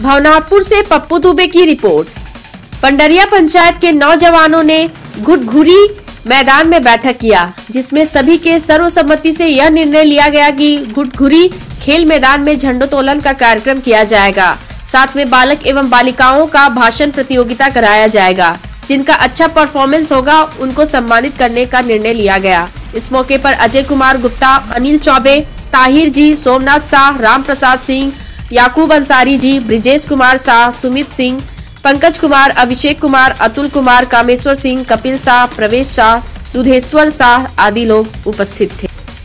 भवनाथपुर से पप्पू दुबे की रिपोर्ट। पंडरिया पंचायत के नौजवानों ने घुटघुरी मैदान में बैठक किया, जिसमें सभी के सर्वसम्मति से यह निर्णय लिया गया कि घुटघुरी खेल मैदान में झंडोत्तोलन का कार्यक्रम किया जाएगा। साथ में बालक एवं बालिकाओं का भाषण प्रतियोगिता कराया जाएगा। जिनका अच्छा परफॉर्मेंस होगा, उनको सम्मानित करने का निर्णय लिया गया। इस मौके पर अजय कुमार गुप्ता, अनिल चौबे, ताहिर जी, सोमनाथ शाह राम प्रसाद सिंह याकूब अंसारी जी, ब्रिजेश कुमार शाह, सुमित सिंह, पंकज कुमार, अभिषेक कुमार, अतुल कुमार, कामेश्वर सिंह, कपिल शाह, प्रवेश शाह, दुधेश्वर शाह आदि लोग उपस्थित थे।